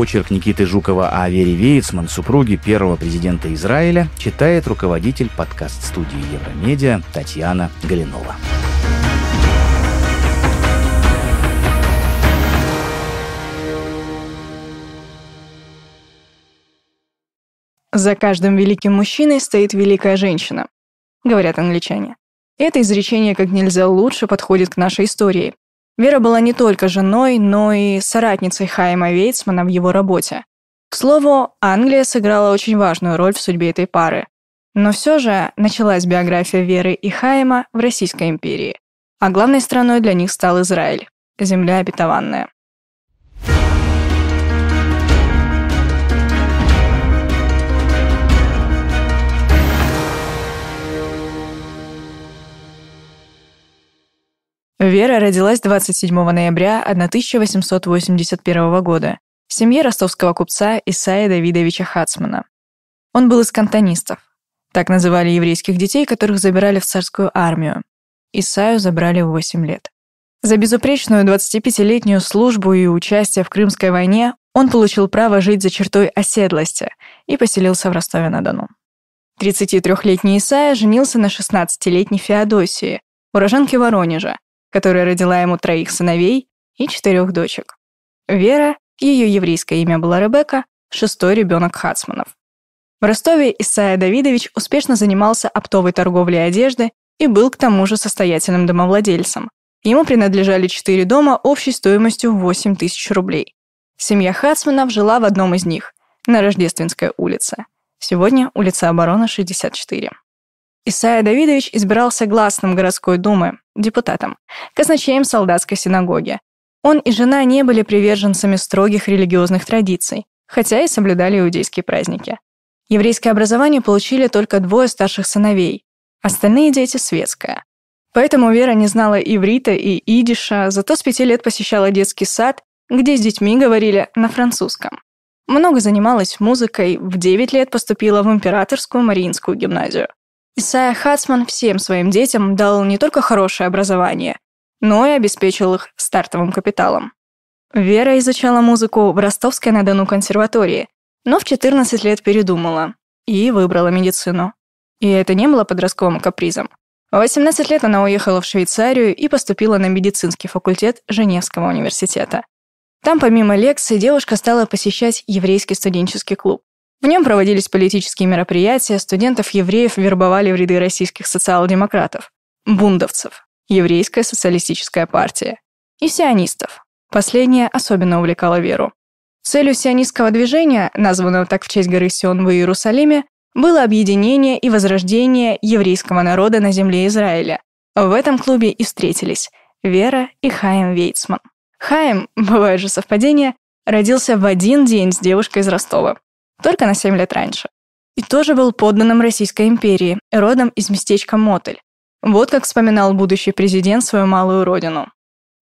очерк Никиты Жукова о Вере Вейцман, супруге первого президента Израиля, читает руководитель подкаст-студии Евромедиа Татьяна Галинова. За каждым великим мужчиной стоит великая женщина, говорят англичане. Это изречение как нельзя лучше подходит к нашей истории. Вера была не только женой, но и соратницей Хайма Вейцмана в его работе. К слову, Англия сыграла очень важную роль в судьбе этой пары. Но все же началась биография Веры и Хайма в Российской империи. А главной страной для них стал Израиль, земля обетованная. Вера родилась 27 ноября 1881 года в семье ростовского купца Исаия Давидовича Хацмана. Он был из кантонистов. Так называли еврейских детей, которых забирали в царскую армию. Исаю забрали в 8 лет. За безупречную 25-летнюю службу и участие в Крымской войне он получил право жить за чертой оседлости и поселился в Ростове-на-Дону. 33-летний Исая женился на 16-летней Феодосии, уроженке Воронежа, которая родила ему троих сыновей и четырех дочек. Вера, ее еврейское имя было Ребекка, шестой ребенок Хацманов. В Ростове Исайя Давидович успешно занимался оптовой торговлей одежды и был к тому же состоятельным домовладельцем. Ему принадлежали четыре дома общей стоимостью 8 тысяч рублей. Семья Хацманов жила в одном из них, на Рождественской улице. Сегодня улица Оборона, 64. Исайя Давидович избирался гласным городской думы, депутатом, казначеем солдатской синагоги. Он и жена не были приверженцами строгих религиозных традиций, хотя и соблюдали иудейские праздники. Еврейское образование получили только двое старших сыновей, остальные дети – светское. Поэтому Вера не знала иврита и идиша, зато с пяти лет посещала детский сад, где с детьми говорили на французском. Много занималась музыкой, в 9 лет поступила в Императорскую Мариинскую гимназию. Исайя Хацман всем своим детям дал не только хорошее образование, но и обеспечил их стартовым капиталом. Вера изучала музыку в Ростовской-на-Дону консерватории, но в 14 лет передумала и выбрала медицину. И это не было подростковым капризом. В 18 лет она уехала в Швейцарию и поступила на медицинский факультет Женевского университета. Там помимо лекций девушка стала посещать еврейский студенческий клуб. В нем проводились политические мероприятия, студентов-евреев вербовали в ряды российских социал-демократов, бундовцев, Еврейская социалистическая партия, и сионистов. Последняя особенно увлекала веру. Целью сионистского движения, названного так в честь горы Сион в Иерусалиме, было объединение и возрождение еврейского народа на земле Израиля. В этом клубе и встретились Вера и Хаим Вейцман. Хаим, бывает же совпадение, родился в один день с девушкой из Ростова только на 7 лет раньше. И тоже был подданным Российской империи, родом из местечка Мотель. Вот как вспоминал будущий президент свою малую родину.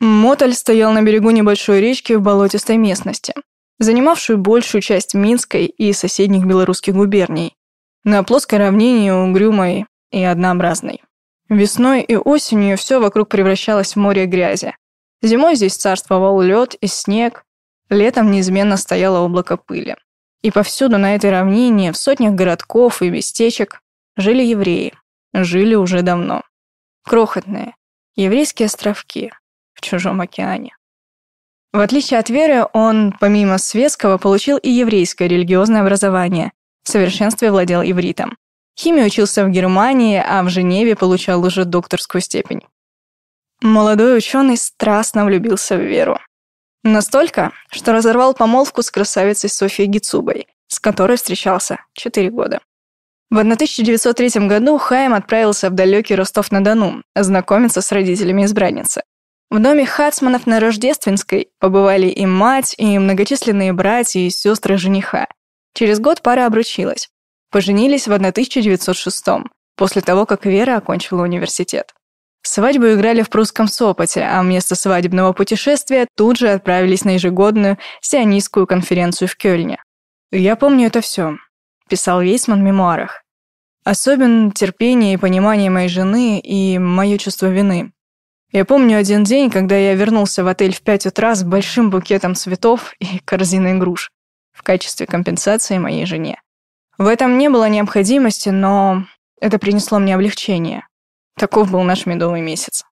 Мотель стоял на берегу небольшой речки в болотистой местности, занимавшую большую часть Минской и соседних белорусских губерний, на плоской равнине угрюмой и однообразной. Весной и осенью все вокруг превращалось в море грязи. Зимой здесь царствовал лед и снег, летом неизменно стояло облако пыли. И повсюду на этой равнине, в сотнях городков и местечек, жили евреи. Жили уже давно. Крохотные, еврейские островки в чужом океане. В отличие от веры, он, помимо светского, получил и еврейское религиозное образование, в совершенстве владел ивритом. Химию учился в Германии, а в Женеве получал уже докторскую степень. Молодой ученый страстно влюбился в веру. Настолько, что разорвал помолвку с красавицей Софией Гицубой, с которой встречался 4 года. В 1903 году Хайм отправился в далекий Ростов-на-Дону знакомиться с родителями избранницы. В доме Хацманов на Рождественской побывали и мать, и многочисленные братья и сестры жениха. Через год пара обручилась. Поженились в 1906 после того, как Вера окончила университет. Свадьбу играли в прусском Сопоте, а вместо свадебного путешествия тут же отправились на ежегодную сионистскую конференцию в Кёльне. «Я помню это все», — писал Вейсман в мемуарах. «Особенно терпение и понимание моей жены и мое чувство вины. Я помню один день, когда я вернулся в отель в пять утра с большим букетом цветов и корзиной груш. в качестве компенсации моей жене. В этом не было необходимости, но это принесло мне облегчение. Таков был наш медовый месяц.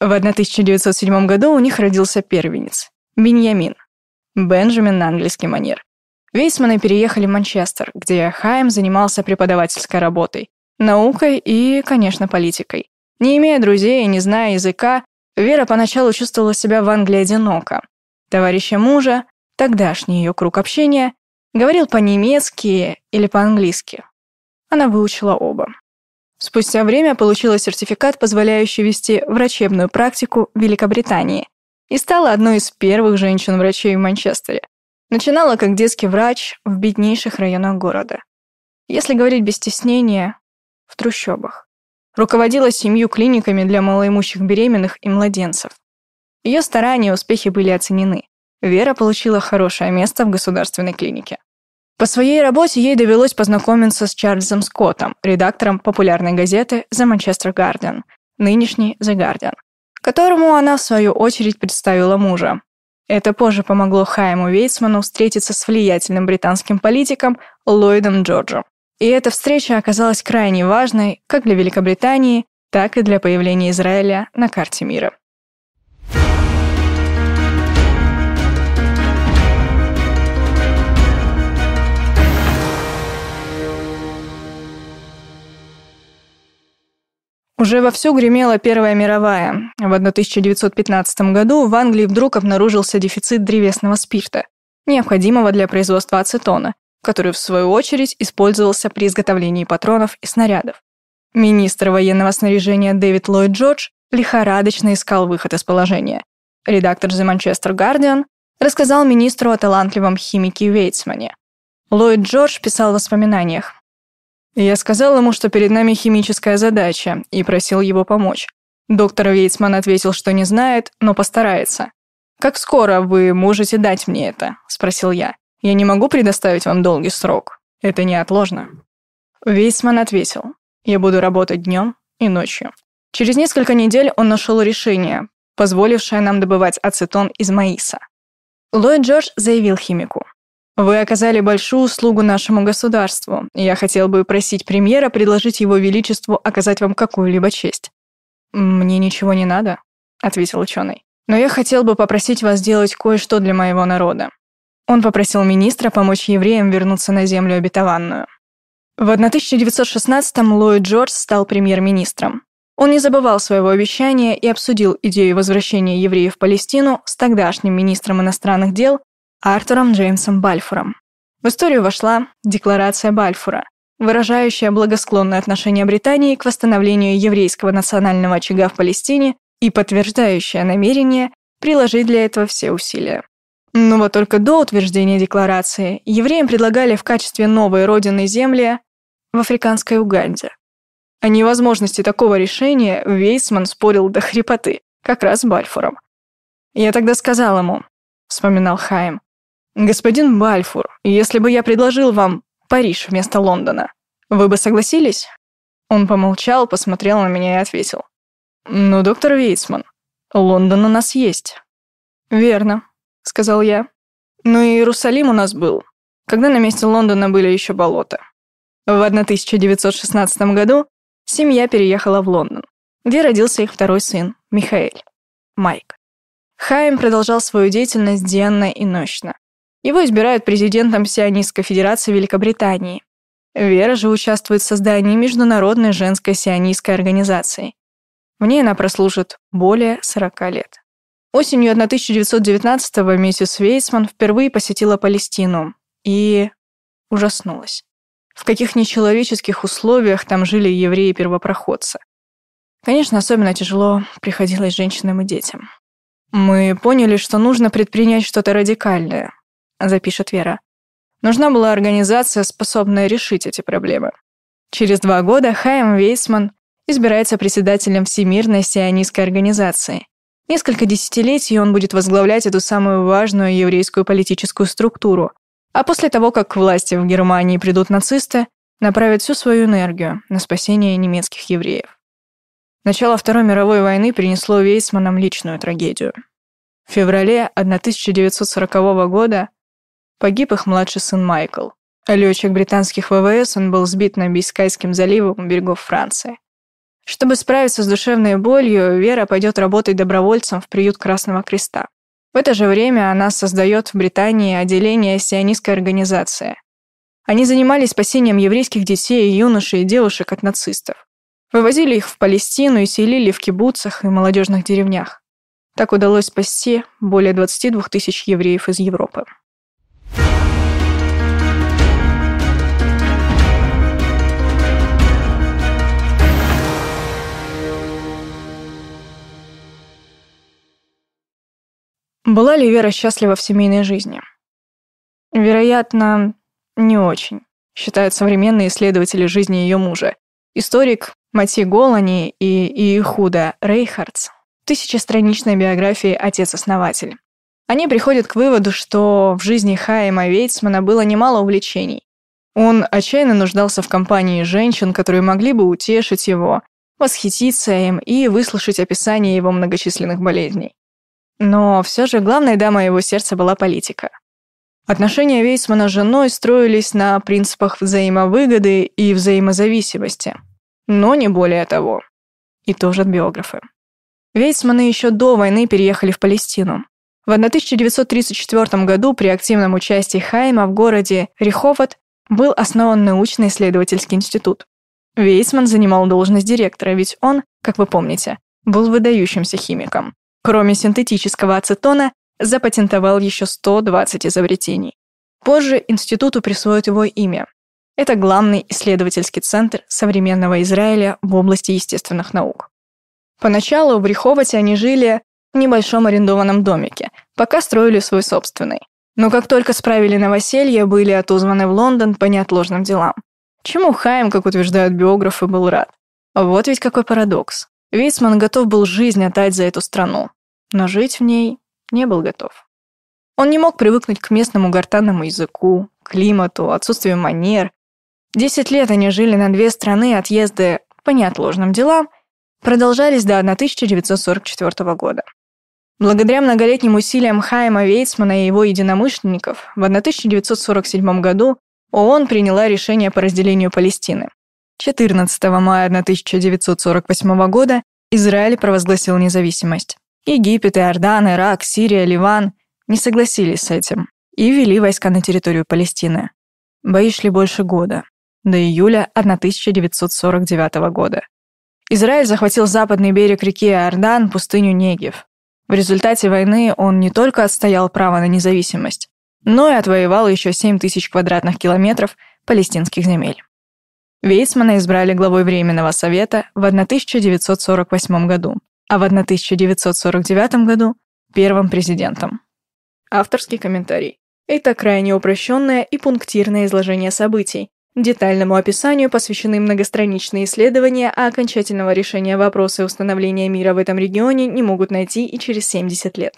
В 1907 году у них родился первенец – Беньямин. Бенджамин на английский манер. Вейсманы переехали в Манчестер, где Хайм занимался преподавательской работой, наукой и, конечно, политикой. Не имея друзей и не зная языка, Вера поначалу чувствовала себя в Англии одиноко. Товарища мужа, тогдашний ее круг общения, говорил по-немецки или по-английски. Она выучила оба. Спустя время получила сертификат, позволяющий вести врачебную практику в Великобритании, и стала одной из первых женщин-врачей в Манчестере. Начинала как детский врач в беднейших районах города. Если говорить без стеснения, в трущобах. Руководила семью клиниками для малоимущих беременных и младенцев. Ее старания и успехи были оценены. Вера получила хорошее место в государственной клинике. По своей работе ей довелось познакомиться с Чарльзом Скоттом, редактором популярной газеты The Manchester Guardian, нынешний The Guardian, которому она в свою очередь представила мужа. Это позже помогло Хайму Вейцману встретиться с влиятельным британским политиком Ллойдом Джорджем. И эта встреча оказалась крайне важной как для Великобритании, так и для появления Израиля на карте мира. Уже вовсю гремела Первая мировая. В 1915 году в Англии вдруг обнаружился дефицит древесного спирта, необходимого для производства ацетона, который в свою очередь использовался при изготовлении патронов и снарядов. Министр военного снаряжения Дэвид Ллойд Джордж лихорадочно искал выход из положения. Редактор The Manchester Guardian рассказал министру о талантливом химике Вейтсмане. Ллойд Джордж писал в воспоминаниях. Я сказал ему, что перед нами химическая задача, и просил его помочь. Доктор Вейцман ответил, что не знает, но постарается. «Как скоро вы можете дать мне это?» – спросил я. «Я не могу предоставить вам долгий срок. Это неотложно». Вейцман ответил. «Я буду работать днем и ночью». Через несколько недель он нашел решение, позволившее нам добывать ацетон из маиса. Ллойд Джордж заявил химику. Вы оказали большую услугу нашему государству, я хотел бы просить премьера предложить его величеству оказать вам какую-либо честь. Мне ничего не надо, ответил ученый. Но я хотел бы попросить вас сделать кое-что для моего народа. Он попросил министра помочь евреям вернуться на землю обетованную. В 1916-м Ллойд Джордж стал премьер-министром. Он не забывал своего обещания и обсудил идею возвращения евреев в Палестину с тогдашним министром иностранных дел Артуром Джеймсом Бальфуром. В историю вошла Декларация Бальфура, выражающая благосклонное отношение Британии к восстановлению еврейского национального очага в Палестине и подтверждающая намерение приложить для этого все усилия. Но вот только до утверждения декларации евреям предлагали в качестве новой родины земли в африканской Уганде. О невозможности такого решения Вейсман спорил до хрипоты, как раз с Бальфуром. «Я тогда сказал ему», — вспоминал Хайм, «Господин Бальфур, если бы я предложил вам Париж вместо Лондона, вы бы согласились?» Он помолчал, посмотрел на меня и ответил. «Ну, доктор Вейцман, Лондон у нас есть». «Верно», — сказал я. «Ну и Иерусалим у нас был, когда на месте Лондона были еще болота». В 1916 году семья переехала в Лондон, где родился их второй сын, Михаэль, Майк. Хайм продолжал свою деятельность денно и ночно. Его избирают президентом Сионистской Федерации Великобритании. Вера же участвует в создании Международной женской сионистской организации. В ней она прослужит более 40 лет. Осенью 1919-го миссис Вейсман впервые посетила Палестину и ужаснулась. В каких нечеловеческих условиях там жили евреи-первопроходцы. Конечно, особенно тяжело приходилось женщинам и детям. Мы поняли, что нужно предпринять что-то радикальное, запишет Вера. Нужна была организация, способная решить эти проблемы. Через два года Хайм Вейсман избирается председателем Всемирной сионистской организации. Несколько десятилетий он будет возглавлять эту самую важную еврейскую политическую структуру, а после того, как к власти в Германии придут нацисты, направит всю свою энергию на спасение немецких евреев. Начало Второй мировой войны принесло Вейсманам личную трагедию. В феврале 1940 года Погиб их младший сын Майкл. Летчик британских ВВС, он был сбит на Бискайским заливом у берегов Франции. Чтобы справиться с душевной болью, Вера пойдет работать добровольцем в приют Красного Креста. В это же время она создает в Британии отделение сионистской организации. Они занимались спасением еврейских детей, юношей и девушек от нацистов. Вывозили их в Палестину и селили в кибуцах и молодежных деревнях. Так удалось спасти более 22 тысяч евреев из Европы. Была ли Вера счастлива в семейной жизни? Вероятно, не очень, считают современные исследователи жизни ее мужа. Историк Мати Голани и Иехуда Рейхардс в тысячестраничной биографии «Отец-основатель». Они приходят к выводу, что в жизни Хайма Вейцмана было немало увлечений. Он отчаянно нуждался в компании женщин, которые могли бы утешить его, восхититься им и выслушать описание его многочисленных болезней. Но все же главной дамой его сердца была политика. Отношения Вейсмана с женой строились на принципах взаимовыгоды и взаимозависимости. Но не более того. И тоже биографы. Вейсманы еще до войны переехали в Палестину. В 1934 году при активном участии Хайма в городе Риховат был основан научно-исследовательский институт. Вейсман занимал должность директора, ведь он, как вы помните, был выдающимся химиком. Кроме синтетического ацетона, запатентовал еще 120 изобретений. Позже институту присвоят его имя. Это главный исследовательский центр современного Израиля в области естественных наук. Поначалу в Риховате они жили в небольшом арендованном домике, пока строили свой собственный. Но как только справили новоселье, были отозваны в Лондон по неотложным делам. Чему Хайм, как утверждают биографы, был рад. Вот ведь какой парадокс. Вейцман готов был жизнь отдать за эту страну, но жить в ней не был готов. Он не мог привыкнуть к местному гортанному языку, климату, отсутствию манер. Десять лет они жили на две страны, отъезды по неотложным делам продолжались до 1944 года. Благодаря многолетним усилиям Хайма Вейцмана и его единомышленников в 1947 году ООН приняла решение по разделению Палестины. 14 мая 1948 года Израиль провозгласил независимость. Египет, Иордан, Ирак, Сирия, Ливан не согласились с этим и ввели войска на территорию Палестины. Бои шли больше года, до июля 1949 года. Израиль захватил западный берег реки Иордан, пустыню Негев. В результате войны он не только отстоял право на независимость, но и отвоевал еще 7 тысяч квадратных километров палестинских земель. Вейцмана избрали главой Временного совета в 1948 году, а в 1949 году – первым президентом. Авторский комментарий. Это крайне упрощенное и пунктирное изложение событий. Детальному описанию посвящены многостраничные исследования, а окончательного решения вопроса установления мира в этом регионе не могут найти и через 70 лет.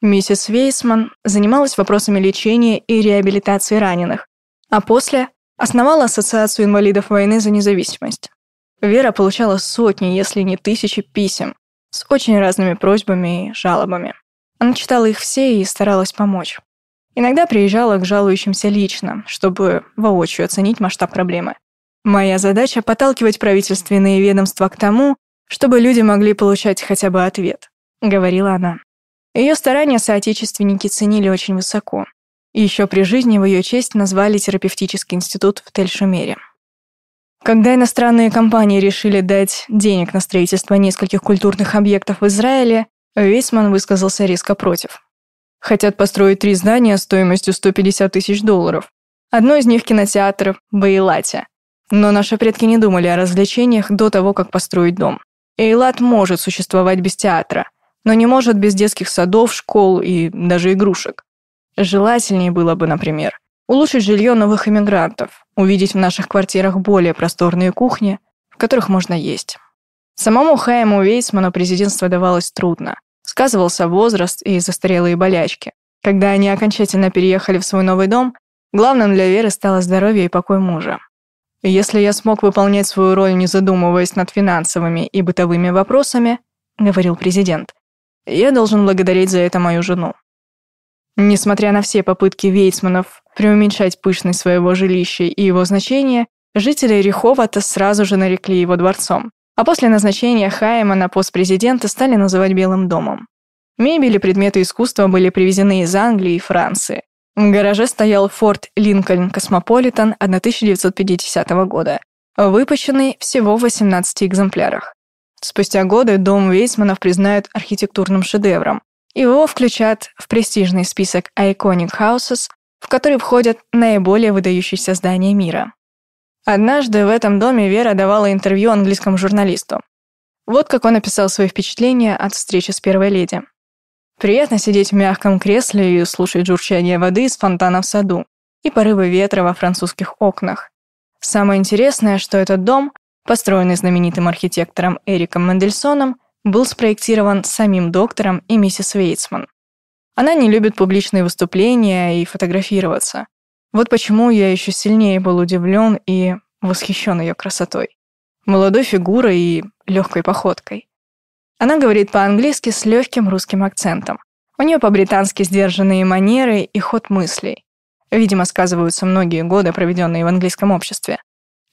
Миссис Вейсман занималась вопросами лечения и реабилитации раненых, а после Основала Ассоциацию инвалидов войны за независимость. Вера получала сотни, если не тысячи писем с очень разными просьбами и жалобами. Она читала их все и старалась помочь. Иногда приезжала к жалующимся лично, чтобы воочию оценить масштаб проблемы. Моя задача – подталкивать правительственные ведомства к тому, чтобы люди могли получать хотя бы ответ, говорила она. Ее старания соотечественники ценили очень высоко. Еще при жизни в ее честь назвали терапевтический институт в Тель-Шумере. Когда иностранные компании решили дать денег на строительство нескольких культурных объектов в Израиле, Вейсман высказался резко против. Хотят построить три здания стоимостью 150 тысяч долларов. Одно из них кинотеатр в Эйлате. Но наши предки не думали о развлечениях до того, как построить дом. Эйлат может существовать без театра, но не может без детских садов, школ и даже игрушек. Желательнее было бы, например, улучшить жилье новых иммигрантов, увидеть в наших квартирах более просторные кухни, в которых можно есть. Самому Хайму Вейсману президентство давалось трудно. Сказывался возраст и застарелые болячки. Когда они окончательно переехали в свой новый дом, главным для Веры стало здоровье и покой мужа. «Если я смог выполнять свою роль, не задумываясь над финансовыми и бытовыми вопросами», — говорил президент, «я должен благодарить за это мою жену. Несмотря на все попытки Вейцманов преуменьшать пышность своего жилища и его значение, жители Риховата сразу же нарекли его дворцом. А после назначения Хайема на пост президента стали называть Белым домом. Мебель и предметы искусства были привезены из Англии и Франции. В гараже стоял Форд Линкольн Космополитен 1950 года, выпущенный всего в 18 экземплярах. Спустя годы дом Вейсманов признают архитектурным шедевром. Его включат в престижный список Iconic Houses, в который входят наиболее выдающиеся здания мира. Однажды в этом доме Вера давала интервью английскому журналисту. Вот как он описал свои впечатления от встречи с первой леди. Приятно сидеть в мягком кресле и слушать журчание воды из фонтана в саду и порывы ветра во французских окнах. Самое интересное, что этот дом, построенный знаменитым архитектором Эриком Мендельсоном, был спроектирован самим доктором и миссис Вейтсман. Она не любит публичные выступления и фотографироваться. Вот почему я еще сильнее был удивлен и восхищен ее красотой. Молодой фигурой и легкой походкой. Она говорит по-английски с легким русским акцентом. У нее по-британски сдержанные манеры и ход мыслей. Видимо, сказываются многие годы, проведенные в английском обществе.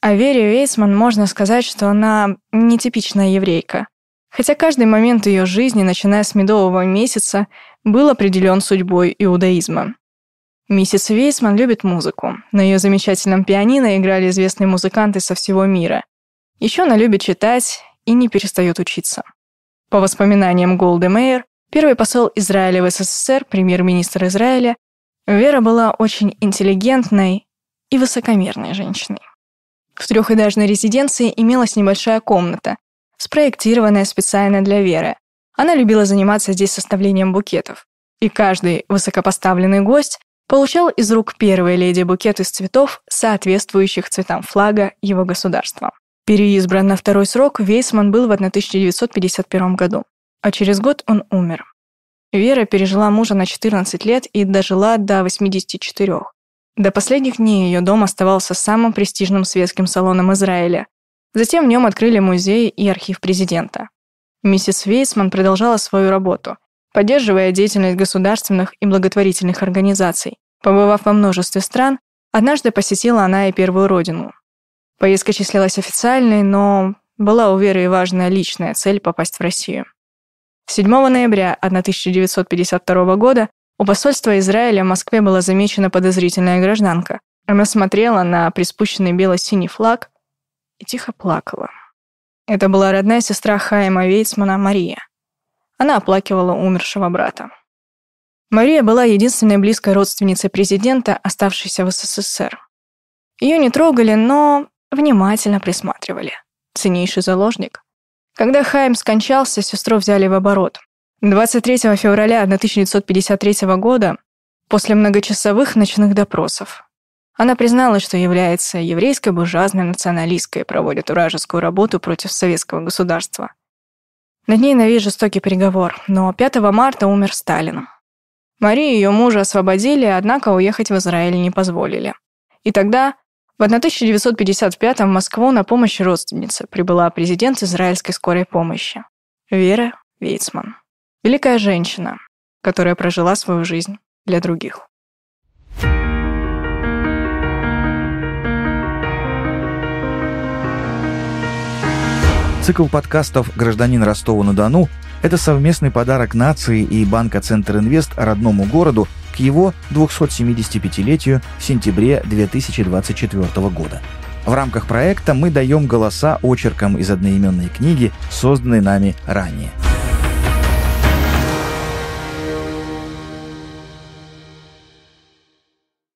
О Вере Вейсман можно сказать, что она нетипичная еврейка. Хотя каждый момент ее жизни, начиная с медового месяца, был определен судьбой иудаизма. Миссис Вейсман любит музыку. На ее замечательном пианино играли известные музыканты со всего мира. Еще она любит читать и не перестает учиться. По воспоминаниям Голды Мейер, первый посол Израиля в СССР, премьер-министр Израиля, Вера была очень интеллигентной и высокомерной женщиной. В трехэтажной резиденции имелась небольшая комната, спроектированная специально для Веры. Она любила заниматься здесь составлением букетов. И каждый высокопоставленный гость получал из рук первой леди букет из цветов, соответствующих цветам флага его государства. Переизбран на второй срок, Вейсман был в 1951 году, а через год он умер. Вера пережила мужа на 14 лет и дожила до 84. До последних дней ее дом оставался самым престижным светским салоном Израиля. Затем в нем открыли музей и архив президента. Миссис Вейсман продолжала свою работу, поддерживая деятельность государственных и благотворительных организаций. Побывав во множестве стран, однажды посетила она и первую родину, Поездка числилась официальной, но была у Веры и важная личная цель попасть в Россию. 7 ноября 1952 года у посольства Израиля в Москве была замечена подозрительная гражданка. Она смотрела на приспущенный бело-синий флаг и тихо плакала. Это была родная сестра Хайма Вейцмана Мария. Она оплакивала умершего брата. Мария была единственной близкой родственницей президента, оставшейся в СССР. Ее не трогали, но внимательно присматривали. Ценнейший заложник. Когда Хайм скончался, сестру взяли в оборот. 23 февраля 1953 года, после многочасовых ночных допросов, она призналась, что является еврейской буржуазной националисткой и проводит уражескую работу против советского государства. Над ней навис жестокий переговор, но 5 марта умер Сталин. Марию и ее мужа освободили, однако уехать в Израиль не позволили. И тогда в 1955 в Москву на помощь родственнице прибыла президент израильской скорой помощи Вера Вейцман. Великая женщина, которая прожила свою жизнь для других. Цикл подкастов «Гражданин Ростова-на-Дону» — это совместный подарок нации и банка «Центр Инвест» родному городу к его 275-летию в сентябре 2024 года. В рамках проекта мы даем голоса очеркам из одноименной книги, созданной нами ранее.